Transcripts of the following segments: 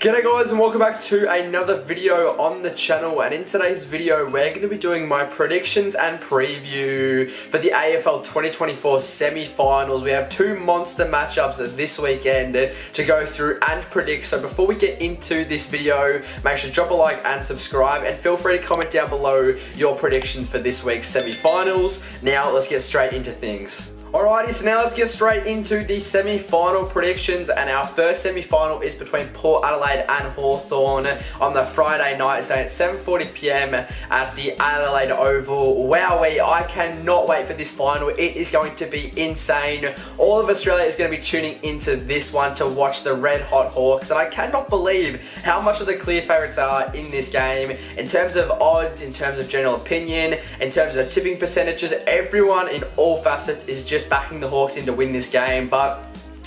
G'day guys and welcome back to another video on the channel and in today's video we're going to be doing my predictions and preview for the AFL 2024 semi-finals. We have two monster matchups this weekend to go through and predict so before we get into this video make sure to drop a like and subscribe and feel free to comment down below your predictions for this week's semi-finals. Now let's get straight into things. Alrighty, so now let's get straight into the semi-final predictions and our first semi-final is between Port Adelaide and Hawthorn on the Friday night, so at 7.40pm at the Adelaide Oval. Wowee, I cannot wait for this final. It is going to be insane. All of Australia is going to be tuning into this one to watch the Red Hot Hawks and I cannot believe how much of the clear favourites are in this game in terms of odds, in terms of general opinion, in terms of tipping percentages, everyone in all facets is just just backing the Hawks in to win this game, but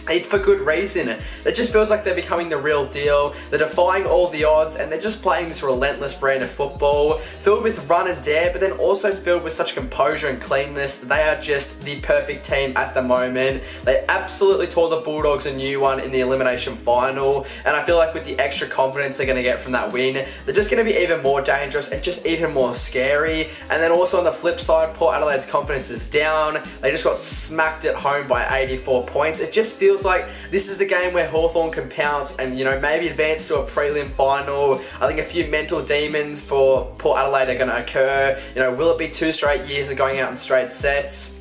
it's for good reason. It just feels like they're becoming the real deal. They're defying all the odds and they're just playing this relentless brand of football filled with run and dare, but then also filled with such composure and cleanness. They are just the perfect team at the moment. They absolutely tore the Bulldogs a new one in the elimination final, and I feel like with the extra confidence they're going to get from that win, they're just going to be even more dangerous and just even more scary. And then also on the flip side, Port Adelaide's confidence is down. They just got smacked at home by 84 points. It just feels feels like this is the game where Hawthorn can pounce and, you know, maybe advance to a prelim final. I think a few mental demons for Port Adelaide are going to occur. You know, will it be two straight years of going out in straight sets?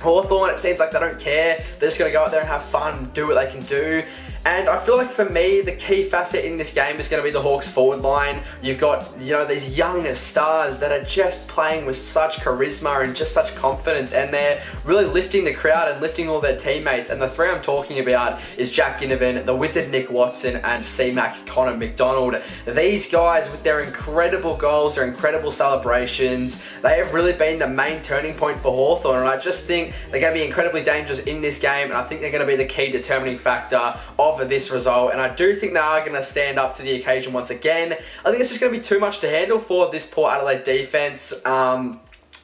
Hawthorn, it seems like they don't care. They're just going to go out there and have fun, do what they can do. And I feel like for me, the key facet in this game is going to be the Hawks forward line. You've got, you know, these young stars that are just playing with such charisma and just such confidence and they're really lifting the crowd and lifting all their teammates. And the three I'm talking about is Jack Ginnivan, the wizard Nick Watson and C-Mac Connor Macdonald. These guys with their incredible goals, their incredible celebrations, they have really been the main turning point for Hawthorn. And I just think they're going to be incredibly dangerous in this game and I think they're going to be the key determining factor of of this result, and I do think they are going to stand up to the occasion once again. I think it's just going to be too much to handle for this poor Adelaide defence. Um,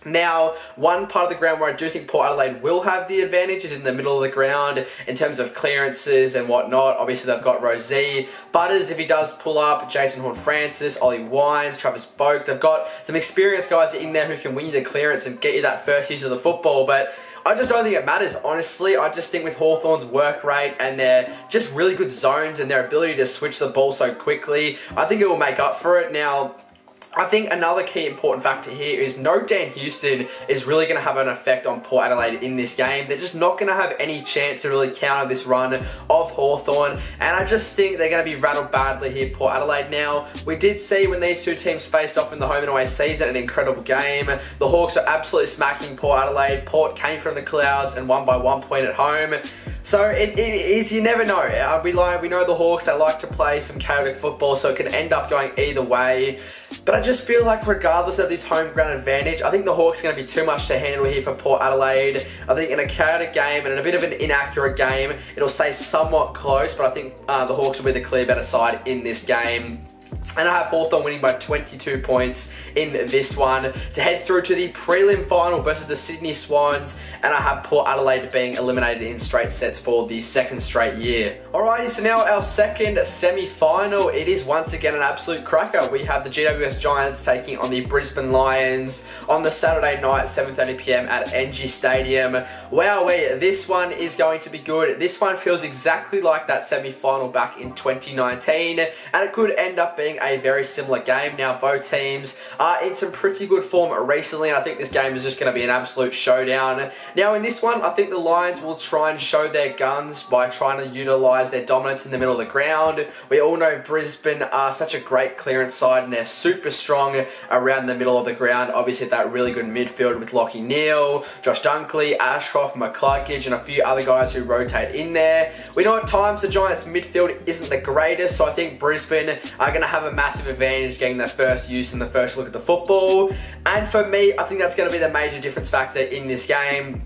now, one part of the ground where I do think Port Adelaide will have the advantage is in the middle of the ground in terms of clearances and whatnot. Obviously, they've got Rozee, Butters if he does pull up, Jason Horne-Francis, Ollie Wines, Travis Boak. They've got some experienced guys in there who can win you the clearance and get you that first use of the football, but I just don't think it matters, honestly. I just think with Hawthorn's work rate and their just really good zones and their ability to switch the ball so quickly, I think it will make up for it. Now, I think another key important factor here is no Dan Houston is really going to have an effect on Port Adelaide in this game. They're just not going to have any chance to really counter this run of Hawthorn, and I just think they're going to be rattled badly here, Port Adelaide. Now, we did see when these two teams faced off in the home and away season an incredible game. The Hawks were absolutely smacking Port Adelaide. Port came from the clouds and won by one point at home. So it, it is, you never know. Uh, we, like, we know the Hawks, they like to play some chaotic football, so it can end up going either way. But I just feel like regardless of this home ground advantage, I think the Hawks are going to be too much to handle here for Port Adelaide. I think in a chaotic game and in a bit of an inaccurate game, it'll stay somewhat close, but I think uh, the Hawks will be the clear better side in this game. And I have Hawthorn winning by 22 points in this one to head through to the prelim final versus the Sydney Swans. And I have Port Adelaide being eliminated in straight sets for the second straight year. Alrighty, so now our second semi-final. It is once again an absolute cracker. We have the GWS Giants taking on the Brisbane Lions on the Saturday night, 7.30pm at ENGIE Stadium. Wowee, this one is going to be good. This one feels exactly like that semi-final back in 2019. And it could end up being a very similar game. Now, both teams are in some pretty good form recently, and I think this game is just going to be an absolute showdown. Now, in this one, I think the Lions will try and show their guns by trying to utilise their dominance in the middle of the ground. We all know Brisbane are such a great clearance side, and they're super strong around the middle of the ground. Obviously, that really good midfield with Lachie Neale, Josh Dunkley, Ashcroft, McCluggage, and a few other guys who rotate in there. We know at times the Giants' midfield isn't the greatest, so I think Brisbane are going to have a massive advantage getting their first use and the first look at the football. And for me, I think that's going to be the major difference factor in this game.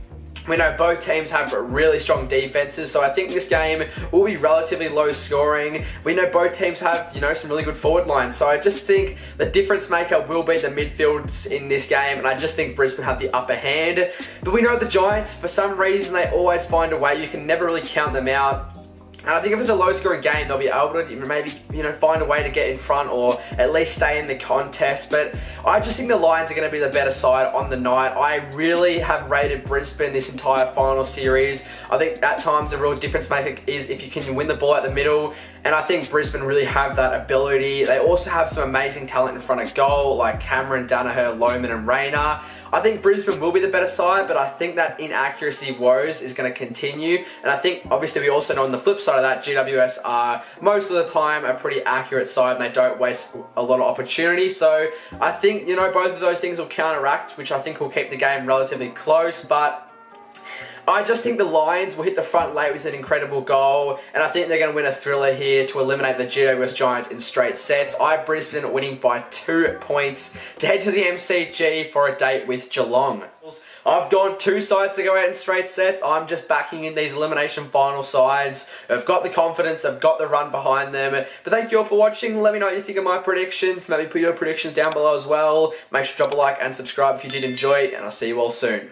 We know both teams have really strong defenses, so I think this game will be relatively low scoring. We know both teams have, you know, some really good forward lines, so I just think the difference maker will be the midfields in this game, and I just think Brisbane have the upper hand. But we know the Giants, for some reason, they always find a way. You can never really count them out. And I think if it's a low scoring game, they'll be able to maybe, you know, find a way to get in front or at least stay in the contest. But I just think the Lions are going to be the better side on the night. I really have rated Brisbane this entire final series. I think at times the real difference maker is if you can win the ball at the middle. And I think Brisbane really have that ability. They also have some amazing talent in front of goal, like Cameron, Daniher, Lohmann, and Rayner. I think Brisbane will be the better side, but I think that inaccuracy woes is going to continue. And I think, obviously, we also know on the flip side of that, GWS are most of the time a pretty accurate side and they don't waste a lot of opportunity. So I think, you know, both of those things will counteract, which I think will keep the game relatively close. But I just think the Lions will hit the front late with an incredible goal, and I think they're going to win a thriller here to eliminate the GWS Giants in straight sets. I have Brisbane winning by two points to head to the MCG for a date with Geelong. I've gone two sides to go out in straight sets. I'm just backing in these elimination final sides. I've got the confidence, I've got the run behind them. But thank you all for watching. Let me know what you think of my predictions. Maybe put your predictions down below as well. Make sure to drop a like and subscribe if you did enjoy, it, and I'll see you all soon.